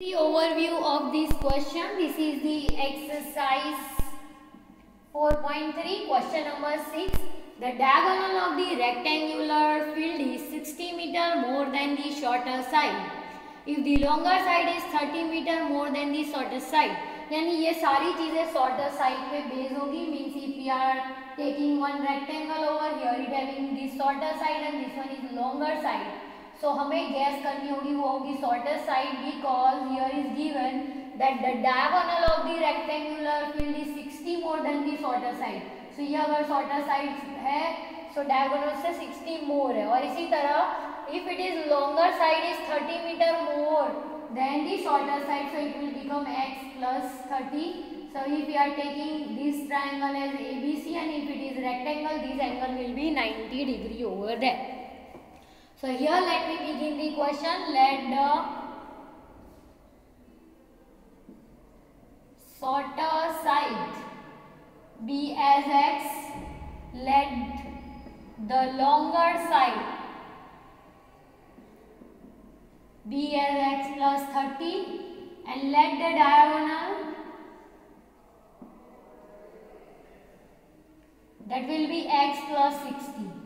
The overview of this question. This is the exercise 4.3 question number 6. The diagonal of the rectangular field is 60 meter more than the shorter side. If the longer side is 30 meter more than the shorter side. यानी ये सारी चीजें shorter side पे base होगी means if we are taking one rectangle over here it having this shorter side and this one is longer side So so, हमें guess करनी होगी वो होगी shorter side because here is given that the diagonal of the rectangular field is 60 more than the shorter side so ये अगर shorter side है सो so diagonal से 60 मोर है। और इसी तरह if it is longer side is 30 metre more than the shorter side so it will become x plus 30 so if we are taking this triangle as abc and if it is rectangle this angle will be 90 degree over there. So here let me begin the question. Let the shorter side be as x. Let the longer side be as x plus 30 and let the diagonal that will be x plus 60.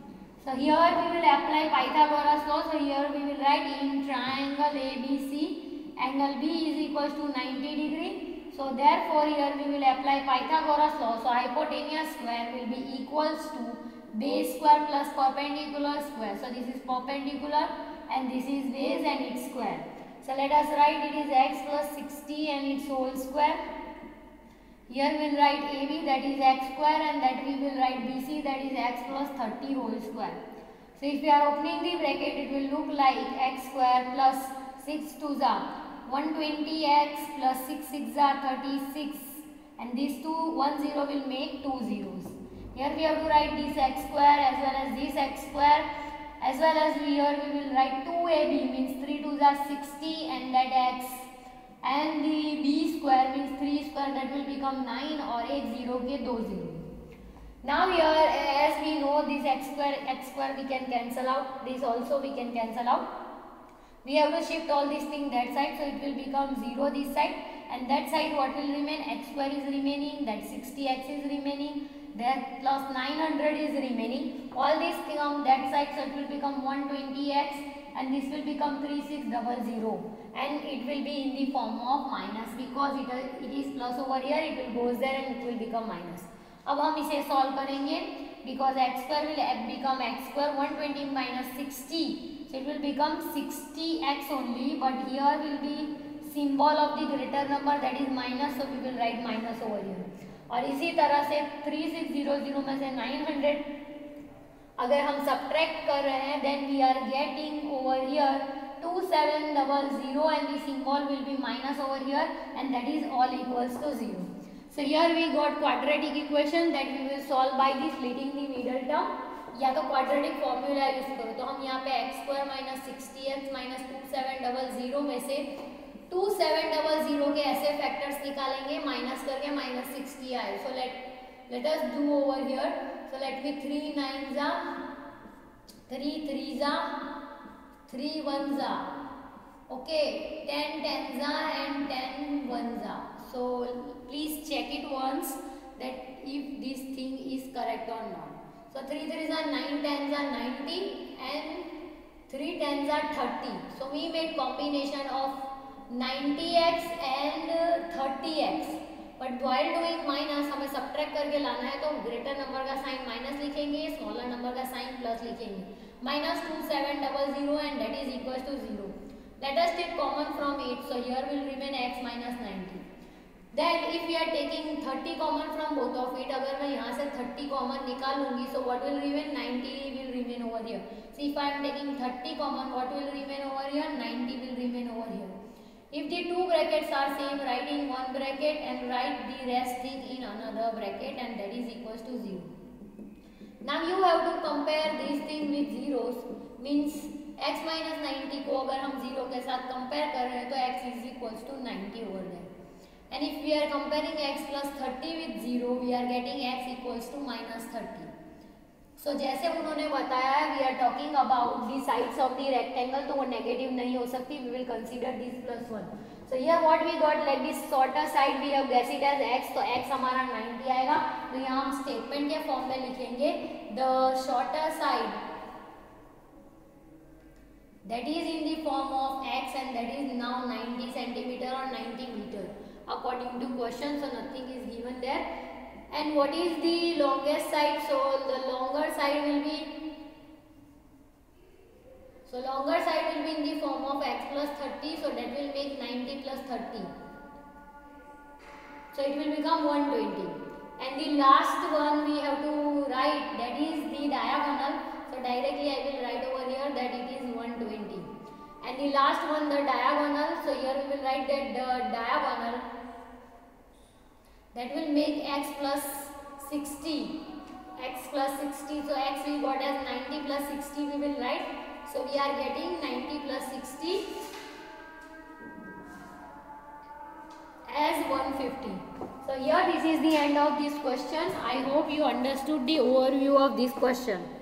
So here we will apply Pythagoras law. So here we will write in triangle ABC, angle B is equals to 90 degree. So therefore here we will apply Pythagoras law. So hypotenuse square will be equals to base square plus perpendicular square. So this is perpendicular and this is base and its square. So let us write it is x plus 60 and its whole square. Here we will write AB that is x square and that we will write BC that is x plus 30 whole square. So if we are opening the bracket it will look like x square plus 6 2 za 120x plus 6 6 za 36 and these two 1 0 will make two zeros. Here we have to write this x square as well as this x square as well as here we will write 2ab means 3 2 za 60 and that x and the b square means 3 square that will become 9 or 8 0 के दो zero. Now here as we know this x square x square we can cancel out this also we can cancel out. We have to shift all these things that side so it will become 0 this side and that side what will remain x square is remaining that 60x is remaining that plus 900 is remaining all these come that side so it will become 120x and this will become 3600 and it will be in the form of minus because it, it is plus over here it will goes there and it will become minus. अब हम इसे solve करेंगे because x square will become x square 120 minus 60 so it will become 60x only but here will be symbol of the greater number that is minus so we will write minus over here और इसी तरह से 3600 में से 900 अगर हम subtract कर रहे हैं then we are getting over here 2700 and the symbol will be minus over here and that is all equals to 0. So, here we got quadratic equation that we will solve by the splitting the middle term. या तो quadratic formula use करो तो हम यहाँ पे x square minus sixty x minus two seven double zero में से to seven double zero के ऐसे फैक्टर्स निकालेंगे माइनस करके माइनस सिक्सटी आए so let let us do over here so let be three nine जा थ्री थ्री जा three one जा ओके टेन टेन जा एंड टेन वन जा so please check it once that if this thing is correct on not so three three जा nine ten जा nineteen and three ten जा thirty so we made combination of ninety x and thirty x but twelve doing minus हमें सब करके लाना है तो greater number का साइन माइनस लिखेंगे स्मॉलर नंबर का साइन प्लस लिखेंगे। Minus two seven double zero and date is equal to zero Let us take common from 8. So here will remain x minus 90. Then if we are taking 30 common from both of it, अगर मैं यहाँ से 30 common निकालूंगी, so what will remain? 90 will remain over here. See if I am taking 30 common, what will remain over here? 90 will remain over here. If the two brackets are same, write in one bracket and write the rest thing in another bracket and that is equals to 0. Now you have to compare these things with zeros. Means x minus ninety को अगर हम zero के साथ compare कर रहे हैं तो x is equals to ninety over there and if we are comparing x plus thirty with zero we are getting x equals to minus thirty so जैसे उन्होंने बताया we are talking about the sides of the rectangle तो वो negative नहीं हो सकती we will consider this plus one So here what we got like this shorter side, we have guessed it as x तो x हमारा 90 आएगा। तो यहाँ हम स्टेटमेंट के फॉर्म में लिखेंगे the shorter side that is in the form of x and that is now 90 centimeter or 90 meter according to question so nothing is given there and what is the longest side so the longer side will be so longer side will be in the form of x plus 30. So that will make 90 plus 30. So it will become 120. And the last one we diagonal. So directly I will write over here that it is 120. And the last one the diagonal. So here we will write that the diagonal that will make x plus 60. x plus 60. So x we got as 90 plus 60 we will write. So we are getting 90 plus 60 as 150. Here this is the end of this question. I hope you understood the overview of this question.